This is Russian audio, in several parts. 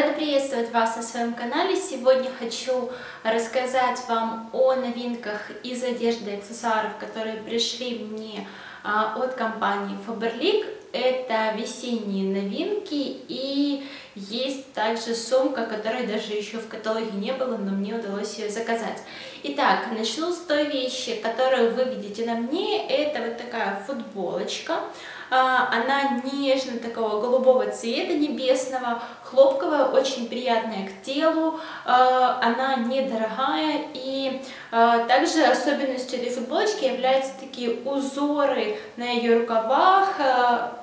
Рада приветствовать вас на своем канале. Сегодня хочу рассказать вам о новинках из одежды и аксессуаров, которые пришли мне а, от компании Faberlic. Это весенние новинки и есть также сумка, которой даже еще в каталоге не было, но мне удалось ее заказать. Итак, начну с той вещи, которую вы видите на мне. Это вот такая футболочка. А, она нежно такого голубого цвета, небесного, хлопковая, очень приятная к телу, а, она недорогая и а, также особенностью этой футболочки являются такие узоры на ее рукавах,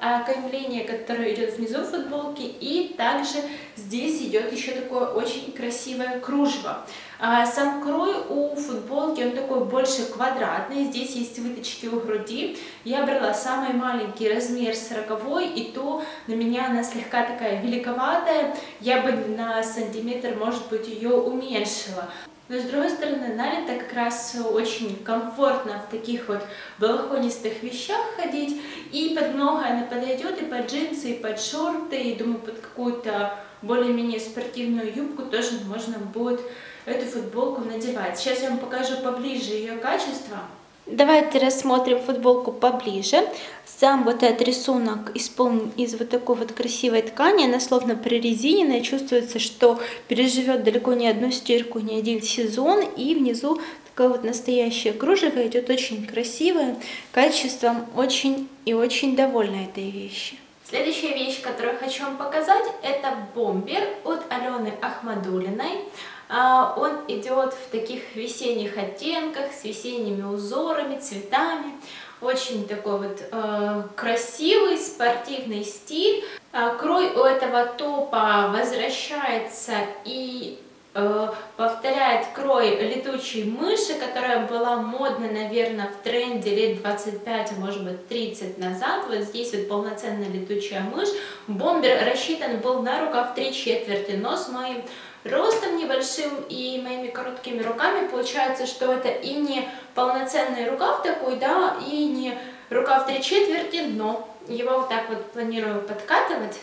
окаймление, которое идет внизу футболки и также здесь идет еще такое очень красивое кружево. Сам крой у футболки, он такой больше квадратный, здесь есть выточки у груди. Я брала самый маленький размер 40 и то на меня она слегка такая великоватая, я бы на сантиметр, может быть, ее уменьшила. Но с другой стороны, налито как раз очень комфортно в таких вот балахонистых вещах ходить, и под многое она подойдет, и под джинсы, и под шорты, и думаю, под какую-то более-менее спортивную юбку тоже можно будет эту футболку надевать. Сейчас я вам покажу поближе ее качество. Давайте рассмотрим футболку поближе. Сам вот этот рисунок исполнен из вот такой вот красивой ткани. Она словно прорезиненная. Чувствуется, что переживет далеко не одну стирку, не один сезон. И внизу такое вот настоящее кружево идет очень красивое. Качеством очень и очень довольна этой вещи. Следующая вещь, которую хочу вам показать, это бомбер от Алены Ахмадулиной. А, он идет в таких весенних оттенках, с весенними узорами, цветами. Очень такой вот э, красивый спортивный стиль. А, крой у этого топа возвращается и э, повторяет крой летучей мыши, которая была модна, наверное, в тренде лет 25, а может быть 30 назад. Вот здесь вот полноценная летучая мышь. Бомбер рассчитан был на рукав 3 четверти, но с моим ростом небольшим и моими короткими руками получается, что это и не полноценный рукав такой, да, и не рукав три четверти, но его вот так вот планирую подкатывать,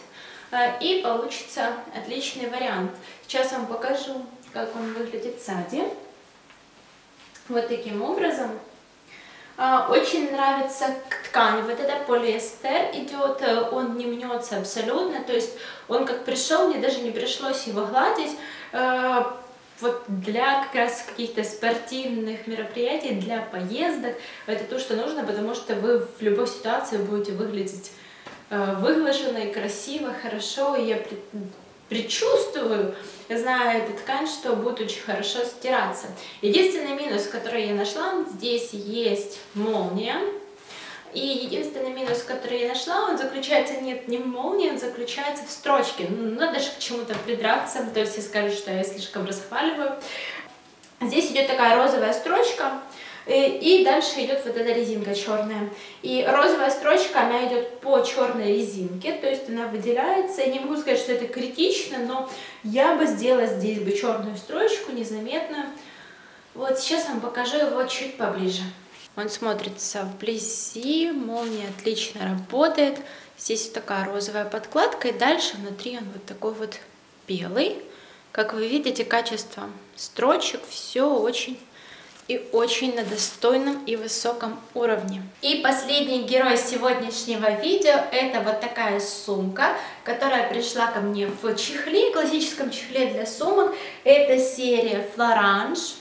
э, и получится отличный вариант. Сейчас вам покажу, как он выглядит сзади. Вот таким образом. А, очень нравится ткань, вот это полиэстер идет, э, он не мнется абсолютно, то есть он как пришел, мне даже не пришлось его гладить, э, вот для как раз каких-то спортивных мероприятий, для поездок, это то, что нужно, потому что вы в любой ситуации будете выглядеть э, выглаженно и красиво, хорошо, и я предчувствую, знаю эту ткань, что будет очень хорошо стираться. Единственный минус, который я нашла, здесь есть молния. И единственный минус, который я нашла, он заключается нет не в молнии, он заключается в строчке. Ну, надо же к чему-то придраться, то есть я скажу, что я слишком расхваливаю. Здесь идет такая розовая строчка, и дальше идет вот эта резинка черная. И розовая строчка, она идет по черной резинке, то есть она выделяется. Не могу сказать, что это критично, но я бы сделала здесь бы черную строчку, незаметную. Вот сейчас вам покажу его чуть поближе. Он смотрится вблизи, молния отлично работает. Здесь вот такая розовая подкладка, и дальше внутри он вот такой вот белый. Как вы видите, качество строчек все очень и очень на достойном и высоком уровне. И последний герой сегодняшнего видео это вот такая сумка, которая пришла ко мне в чехле, классическом чехле для сумок. Это серия Florange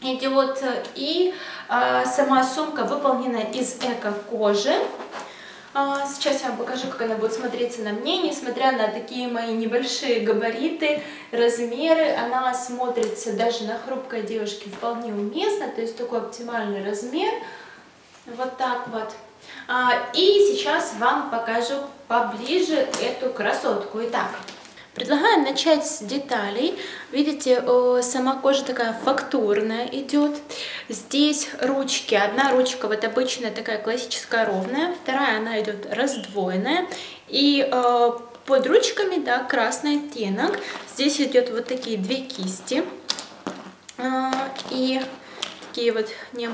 идет и э, сама сумка выполнена из эко-кожи. А, сейчас я вам покажу, как она будет смотреться на мне. Несмотря на такие мои небольшие габариты, размеры, она смотрится даже на хрупкой девушке вполне уместно. То есть такой оптимальный размер. Вот так вот. А, и сейчас вам покажу поближе эту красотку. Итак, Предлагаю начать с деталей. Видите, сама кожа такая фактурная идет. Здесь ручки. Одна ручка вот обычная такая классическая ровная, вторая она идет раздвоенная. И э, под ручками, да, красный оттенок. Здесь идет вот такие две кисти. Э, и такие вот не,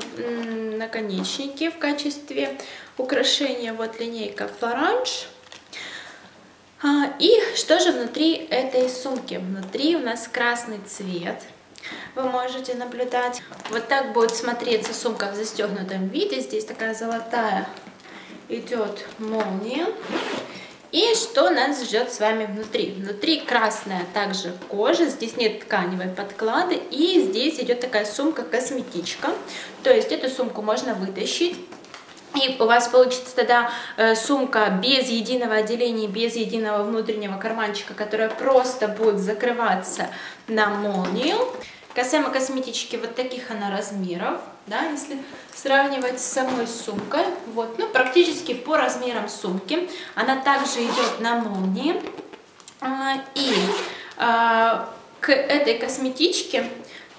наконечники в качестве украшения. Вот линейка Флоранж. И что же внутри этой сумки. Внутри у нас красный цвет. Вы можете наблюдать. Вот так будет смотреться сумка в застегнутом виде. Здесь такая золотая идет молния. И что нас ждет с вами внутри? Внутри красная также кожа, здесь нет тканевой подклады, и здесь идет такая сумка-косметичка. То есть эту сумку можно вытащить. И у вас получится тогда э, сумка без единого отделения, без единого внутреннего карманчика, которая просто будет закрываться на молнию. Касаемо косметички, вот таких она размеров, да, если сравнивать с самой сумкой, вот, ну, практически по размерам сумки. Она также идет на молнии. А, и а, к этой косметичке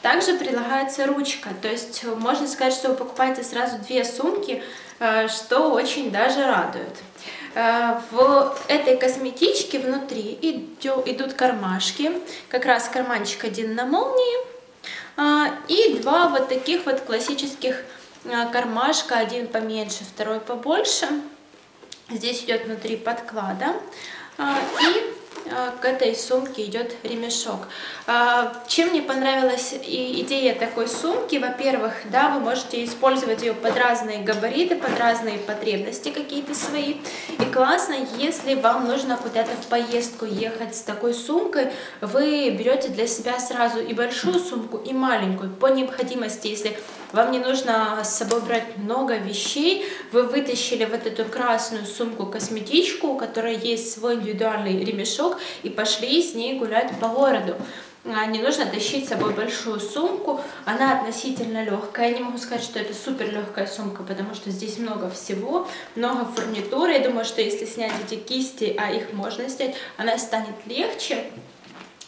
также прилагается ручка, то есть можно сказать, что вы покупаете сразу две сумки, что очень даже радует. В этой косметичке внутри идут кармашки, как раз карманчик один на молнии, а, и два вот таких вот классических кармашка, один поменьше, второй побольше. Здесь идет внутри подклада. И к этой сумке идет ремешок. А, чем мне понравилась идея такой сумки? Во-первых, да, вы можете использовать ее под разные габариты, под разные потребности какие-то свои. И классно, если вам нужно куда-то в поездку ехать с такой сумкой, вы берете для себя сразу и большую сумку, и маленькую. По необходимости, если вам не нужно с собой брать много вещей, вы вытащили вот эту красную сумку-косметичку, у которой есть свой индивидуальный ремешок, и пошли с ней гулять по городу. А, не нужно тащить с собой большую сумку, она относительно легкая. Я не могу сказать, что это супер легкая сумка, потому что здесь много всего, много фурнитуры. Я думаю, что если снять эти кисти, а их можно снять, она станет легче.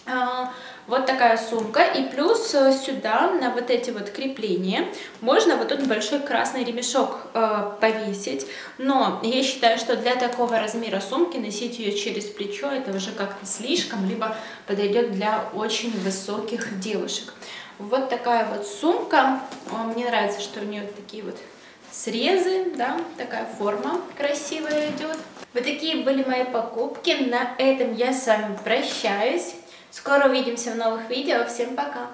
А, вот такая сумка. И плюс э, сюда, на вот эти вот крепления, можно вот тут большой красный ремешок э, повесить. Но я считаю, что для такого размера сумки носить ее через плечо, это уже как-то слишком, либо подойдет для очень высоких девушек. Вот такая вот сумка. Мне нравится, что у нее такие вот срезы, да, такая форма красивая идет. Вот такие были мои покупки. На этом я с вами прощаюсь. Скоро увидимся в новых видео. Всем пока!